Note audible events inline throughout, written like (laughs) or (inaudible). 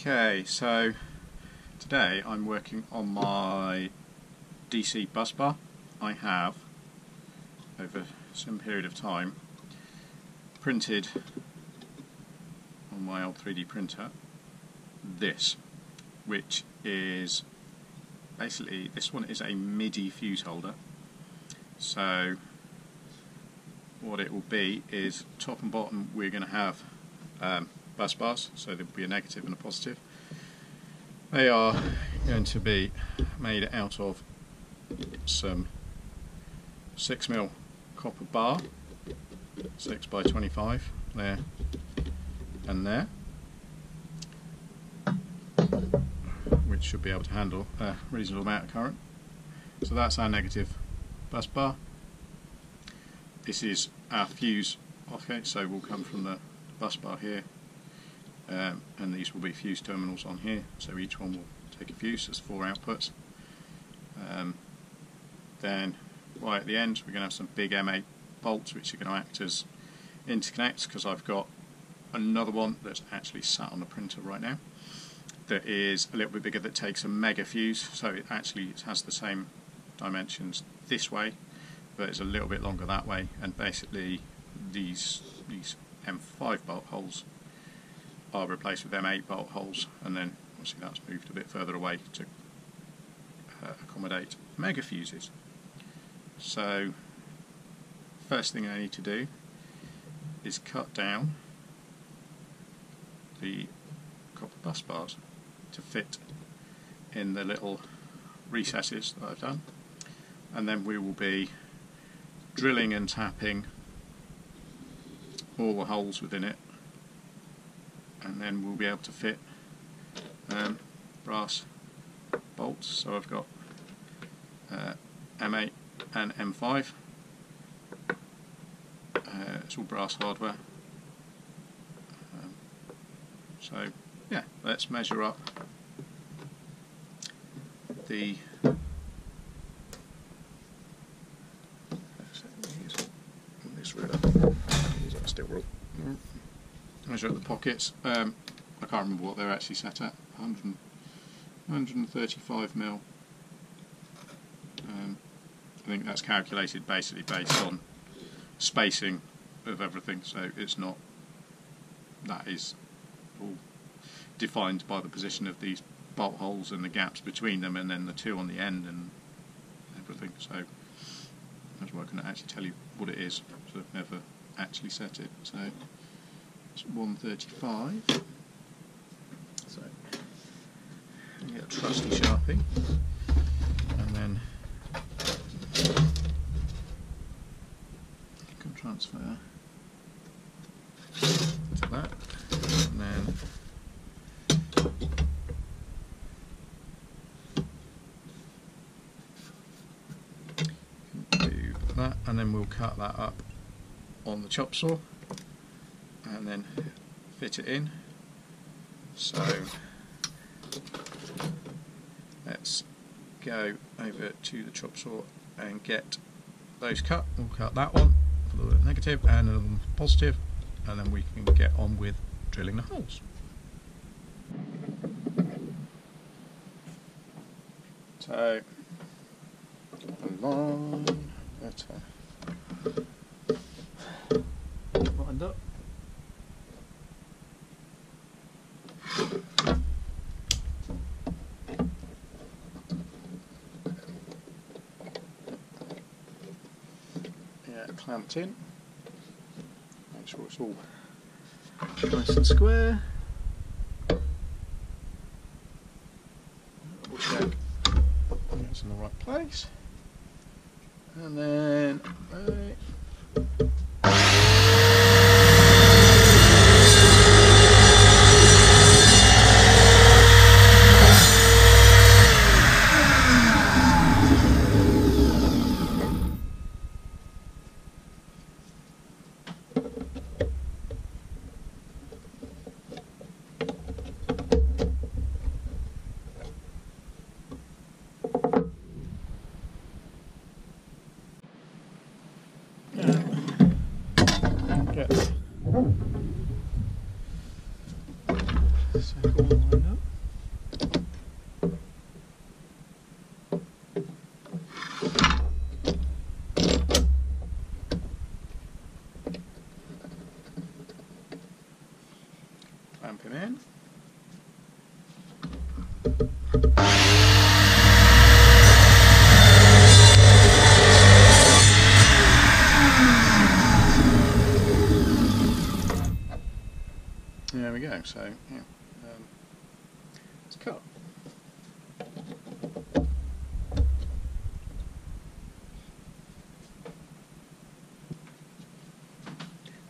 Okay, so today I'm working on my DC bus bar. I have, over some period of time, printed on my old 3D printer this, which is basically, this one is a MIDI fuse holder. So what it will be is top and bottom we're going to have um, bus bars, so there will be a negative and a positive. They are going to be made out of some 6mm copper bar, 6 by 25 there and there, which should be able to handle a reasonable amount of current. So that's our negative bus bar. This is our fuse okay, so we'll come from the bus bar here um, and these will be fuse terminals on here. So each one will take a fuse, there's four outputs. Um, then right at the end we're going to have some big M8 bolts which are going to act as interconnects because I've got another one that's actually sat on the printer right now that is a little bit bigger that takes a mega fuse. So it actually has the same dimensions this way but it's a little bit longer that way. And basically these these M5 bolt holes are replaced with M8 bolt holes and then obviously that's moved a bit further away to uh, accommodate mega fuses. So first thing I need to do is cut down the copper bus bars to fit in the little recesses that I've done and then we will be drilling and tapping all the holes within it and then we'll be able to fit um, brass bolts. So I've got uh, M8 and M5 uh, it's all brass hardware. Um, so yeah let's measure up the measure at the pockets. Um, I can't remember what they're actually set at. 100, 135 mil. Um, I think that's calculated basically based on spacing of everything. So it's not. That is all defined by the position of these bolt holes and the gaps between them, and then the two on the end and everything. So that's why I can actually tell you what it is. I've never actually set it. So. 135. So you get a trusty sharpie, and then you can transfer to that, and then. Do that, and then we'll cut that up on the chop saw and then fit it in. So let's go over to the chop saw and get those cut. We'll cut that one for the negative and another one positive and then we can get on with drilling the holes. So, a line, clamped in. Make sure it's all nice and square. Cut.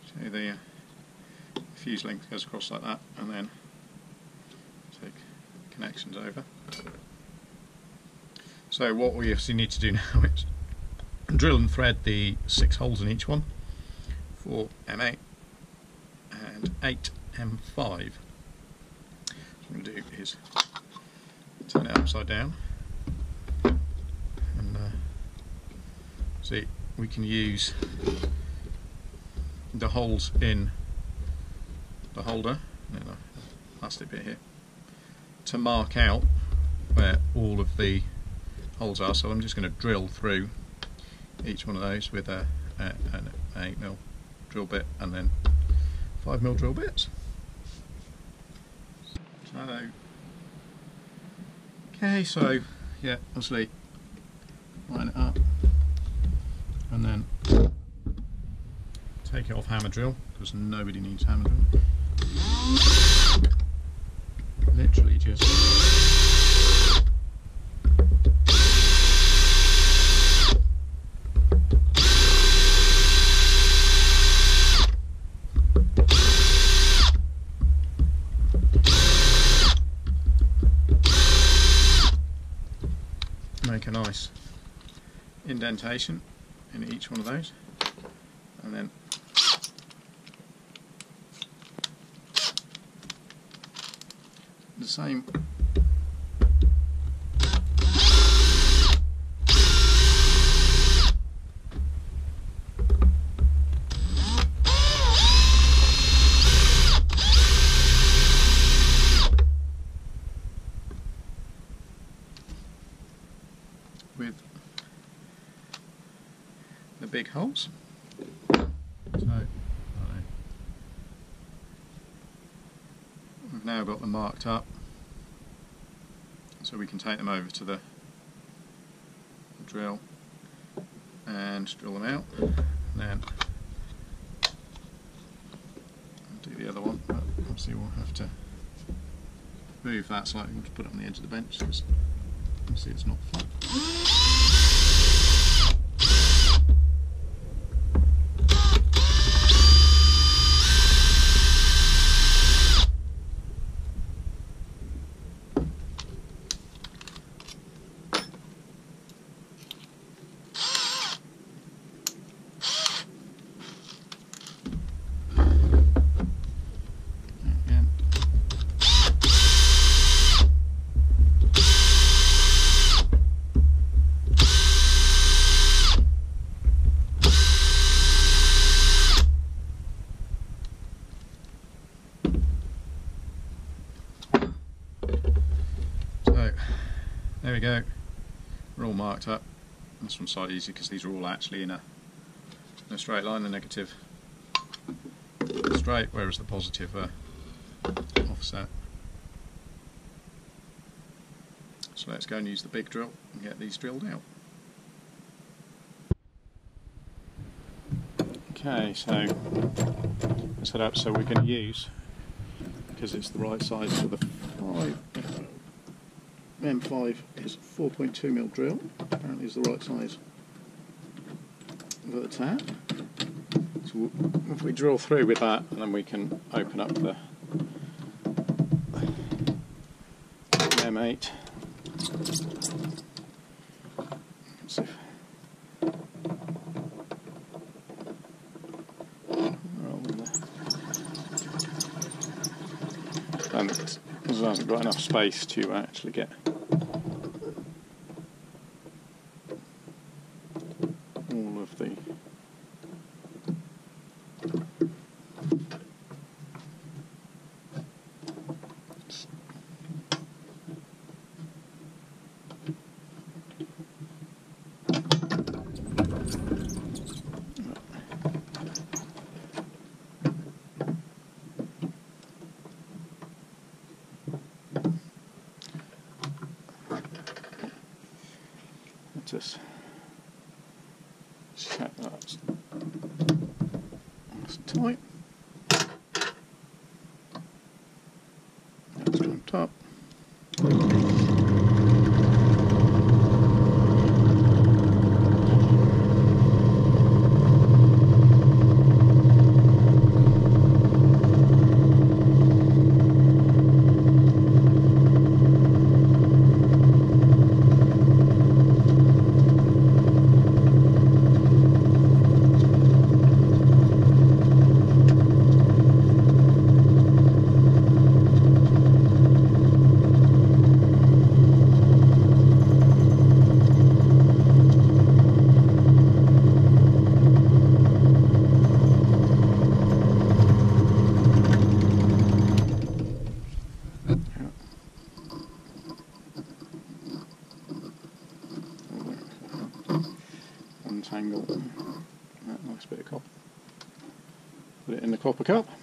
So the uh, fuse link goes across like that and then take connections over. So what we obviously need to do (laughs) now is drill and thread the six holes in each one for M8 and 8 M5. What I'm going to do is turn it upside down and uh, see we can use the holes in the holder, the plastic bit here, to mark out where all of the holes are. So I'm just going to drill through each one of those with a, a an 8mm drill bit and then 5mm drill bits. So, okay, so yeah, obviously line it up and then take it off hammer drill because nobody needs hammer drill. Literally just make a nice indentation in each one of those. And then the same with the big holes. So, we've now got them marked up so we can take them over to the drill and drill them out and then do the other one but obviously we'll have to move that slightly just put it on the edge of the bench because see it's not flat. Again. So, there we go. We're all marked up. One's easy because these are all actually in a, in a straight line, the negative straight, whereas the positive are offset. So let's go and use the big drill and get these drilled out. Okay, so set up so we're going to use, because it's the right size for the 5, M5 is 4.2mm drill, apparently is the right size for the tap. So if we drill through with that, and then we can open up the M8. Let's see? And it hasn't got enough space to uh, actually get us check that's, that's tight. That's. untangle that nice bit of copper. Put it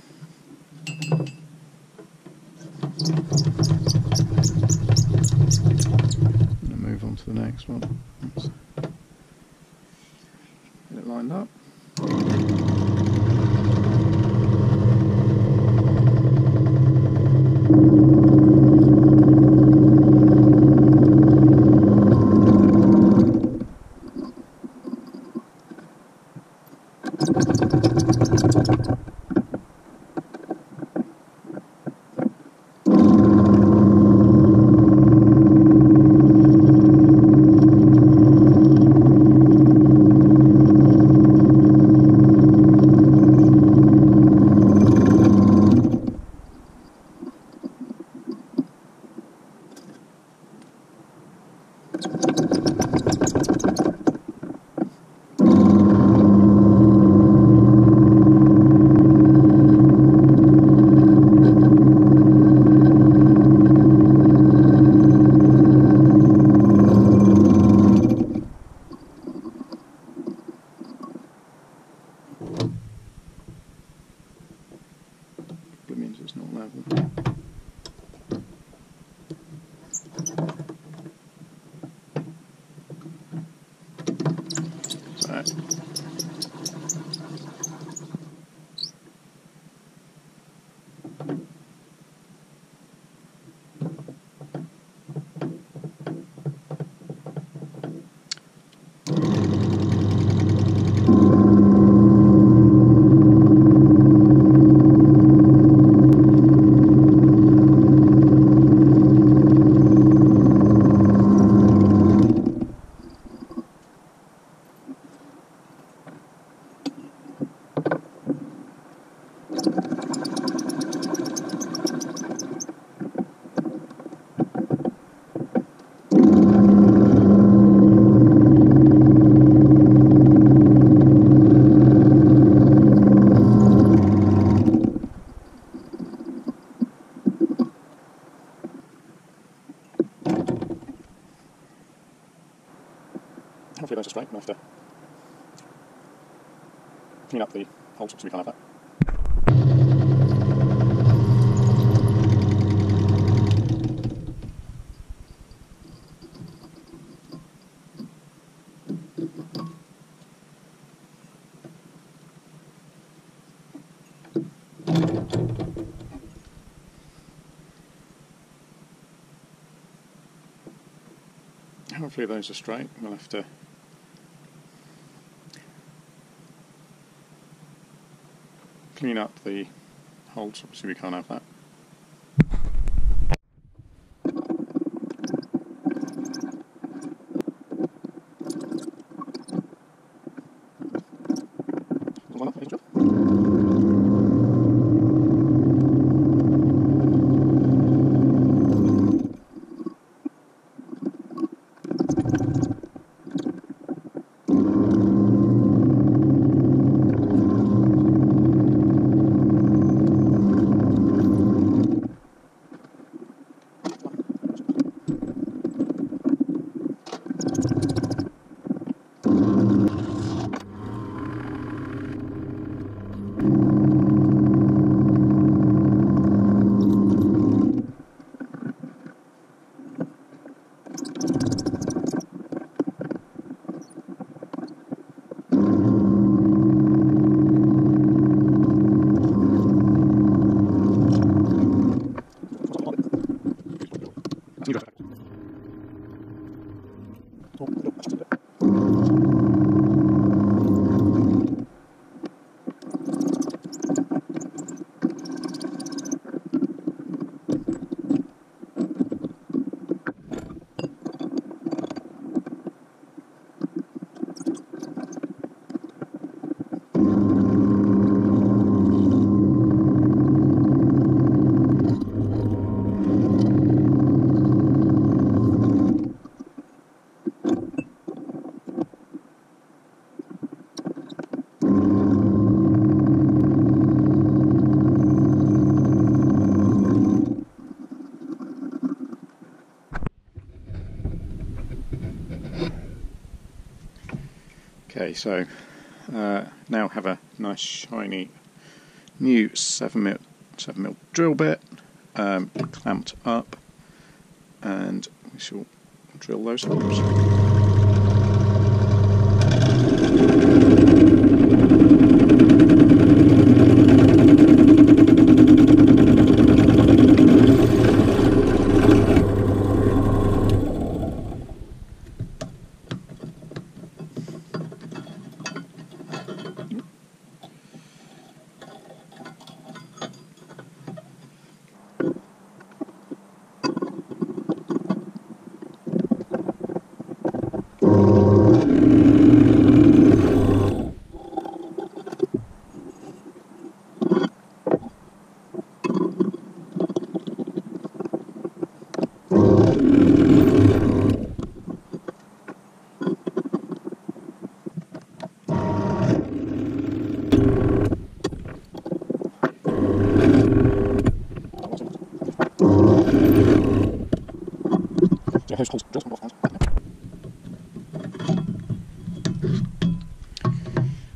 Hopefully those are straight. We'll have to clean up the holes. Obviously we can't have that. Okay, so uh, now have a nice shiny new 7 mil, 7 mil drill bit um, clamped up and we shall drill those holes.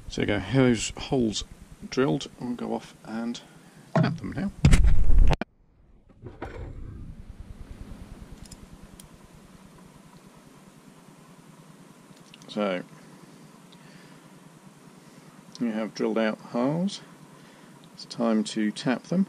So you go, those holes drilled, we'll go off and tap them now. So, you have drilled out holes, it's time to tap them.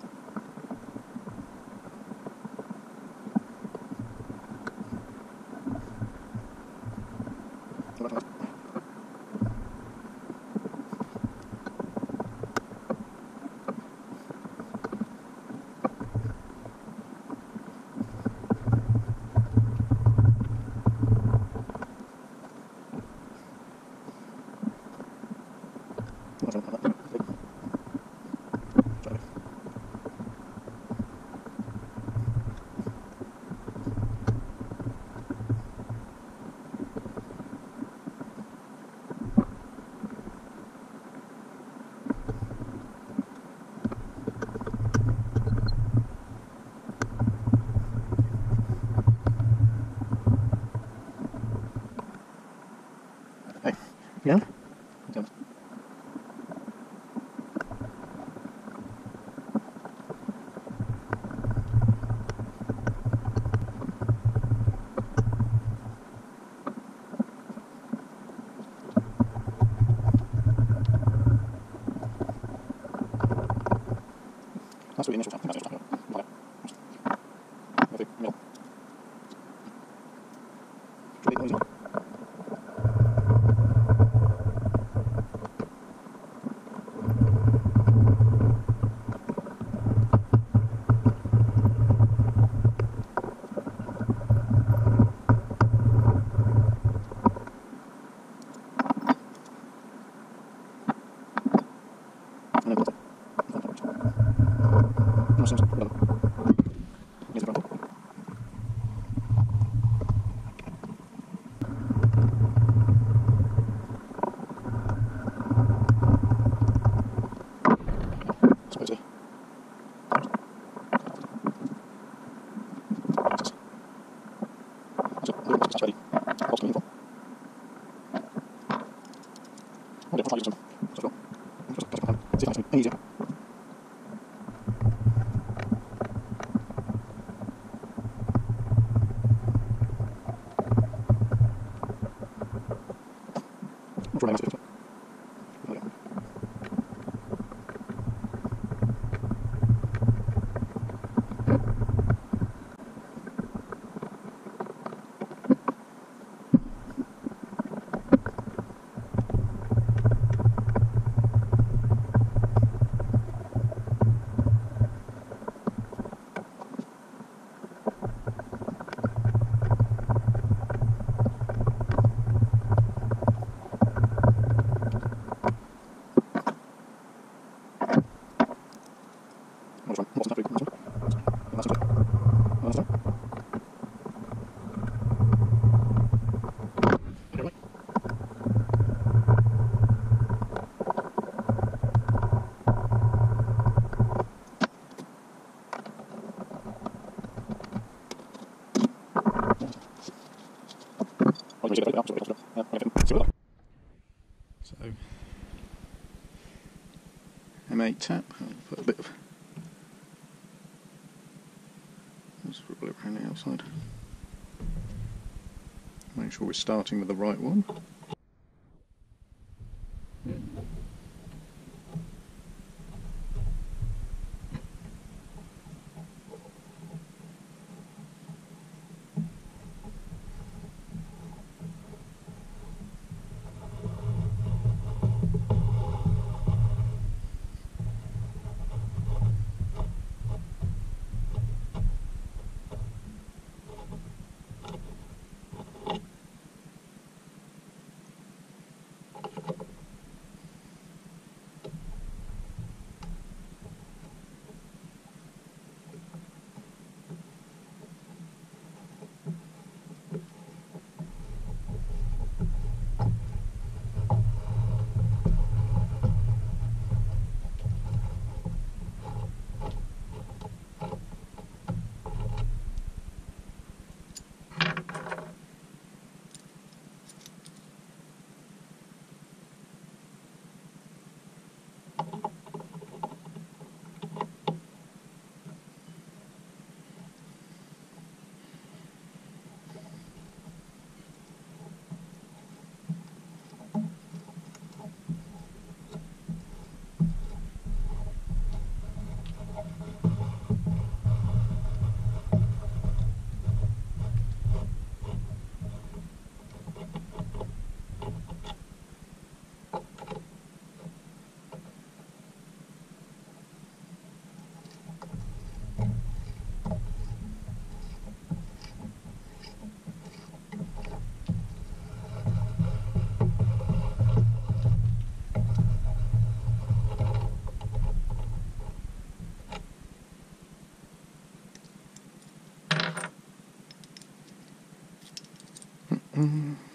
So M8 tap, put a bit of let's ripple it around the outside. Make sure we're starting with the right one. Mm.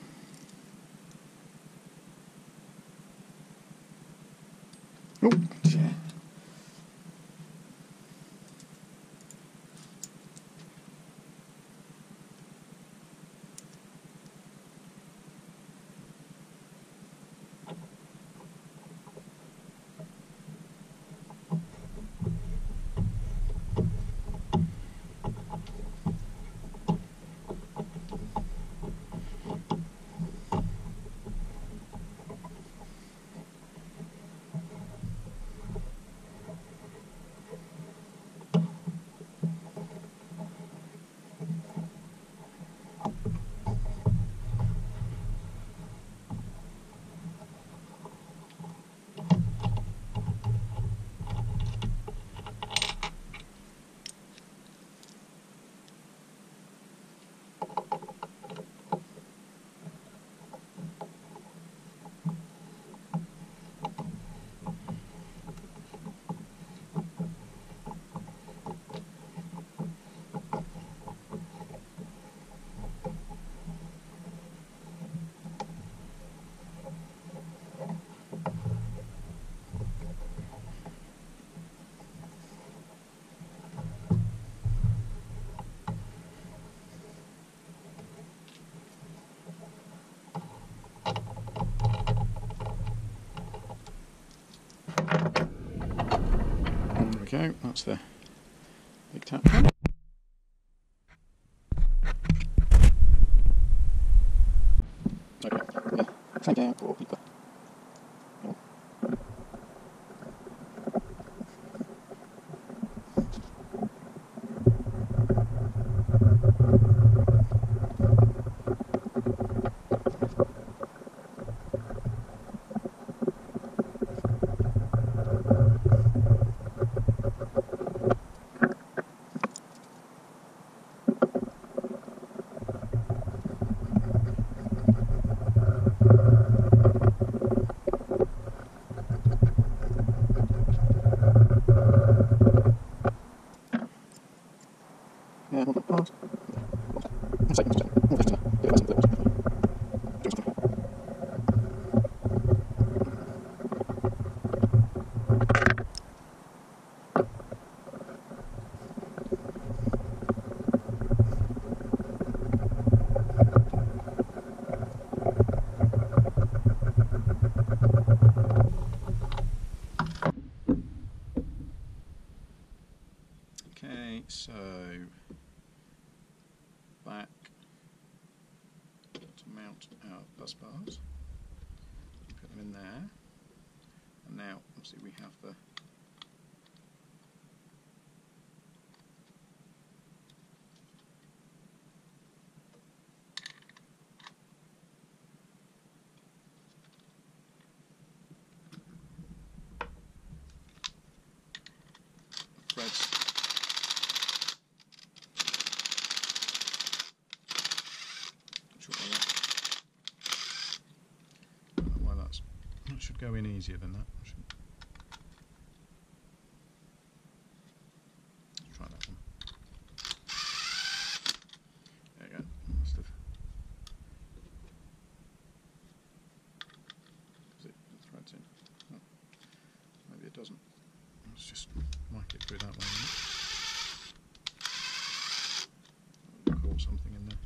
Go, that's the big tap. Okay, yeah, same down for people. Yeah, hold on, pause. One second, one second. Move that, uh, get it back into the- Just- Okay, so back to mount our bus bars. Put them in there. And now obviously we have the threads Not sure why that- I don't know why that's that should go in easier than that. I should Let's try that one. There you go. Must have Does it the threads in? Oh, maybe it doesn't. Let's just whack it through that way. a minute. Caught something in there.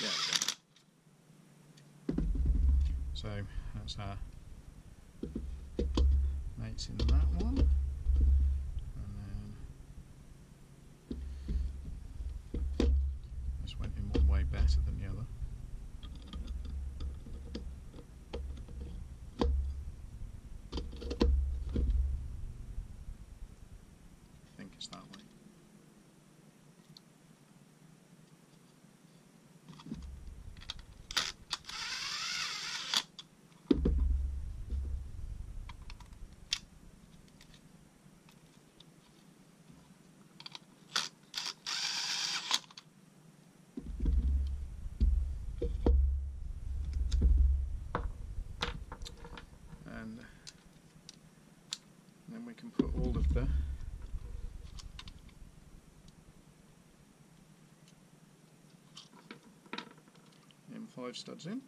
Yeah. there we go. So that's our M8s in that one. And then this went in one way better than the other. I think it's that way. and then we can put all of the M5 studs in.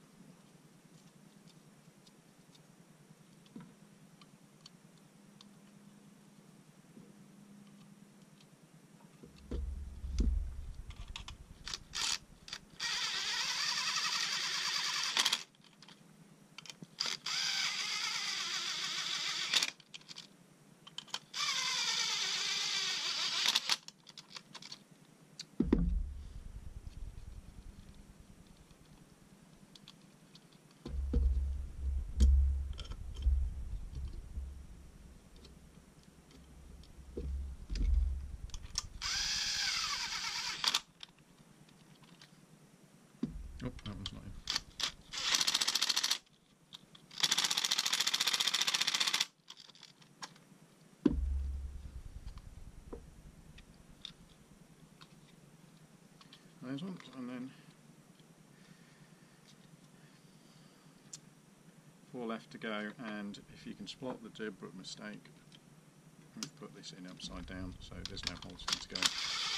Oh, that one's not in. And then four left to go. And if you can spot the deliberate mistake, put this in upside down, so there's no holes to go.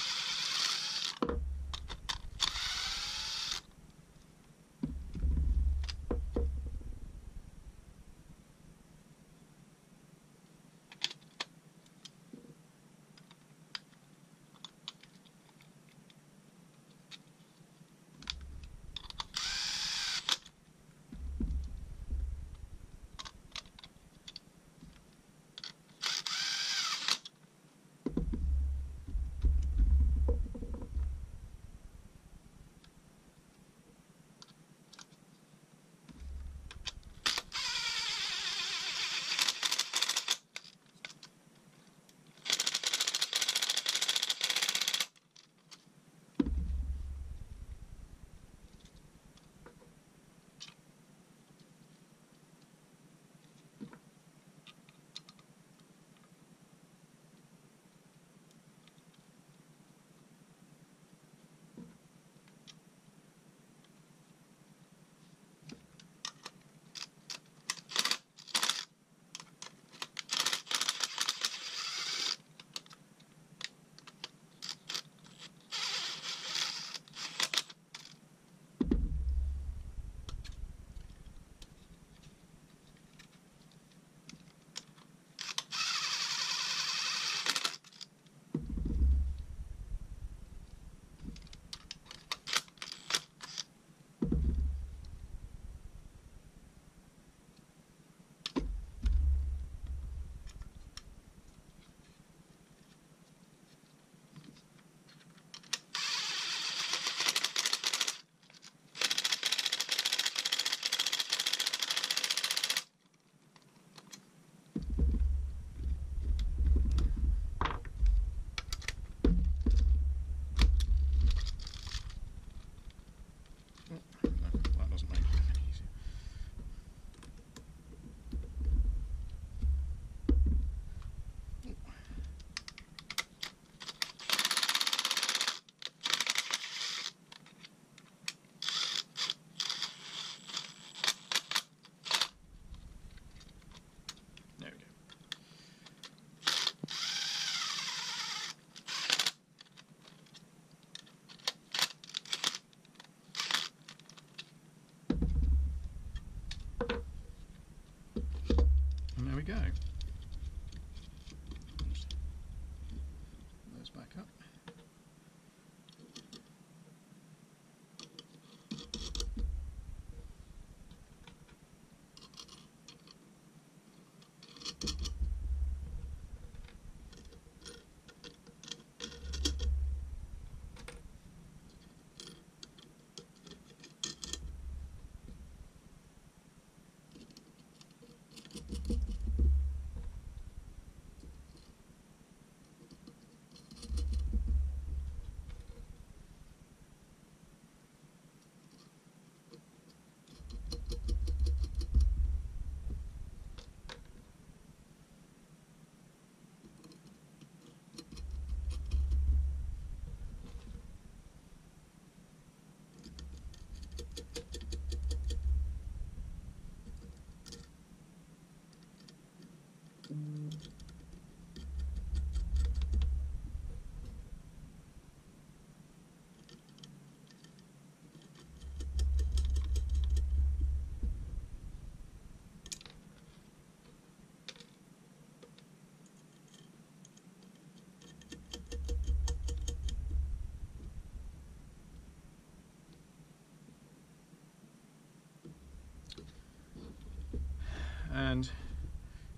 And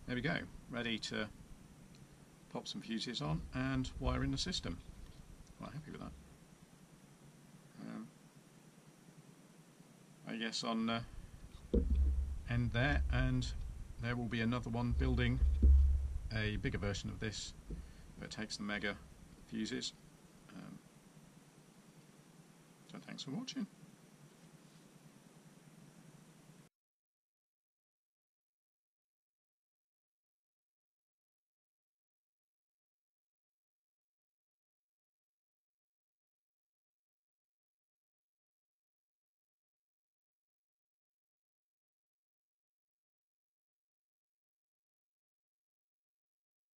there we go ready to pop some fuses on and wire in the system. Quite happy with that. Um, I guess on uh, end there and there will be another one building a bigger version of this that takes the mega fuses. Um, so thanks for watching